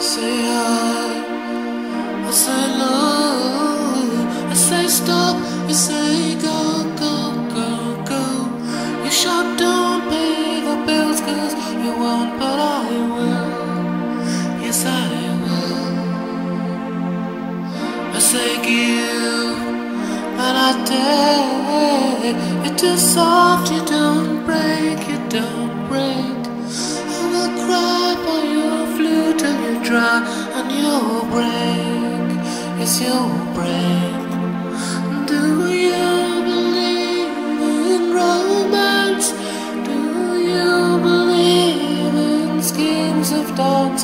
say hi, I say no, I say stop, you say go, go, go, go. You shout, don't pay the bills, cause you won't, but I will. Yes, I will. I say give, and I take. You're too soft, you don't break, you don't dry, and you'll break. Yes, you'll break. Do you believe in romance? Do you believe in schemes of dance?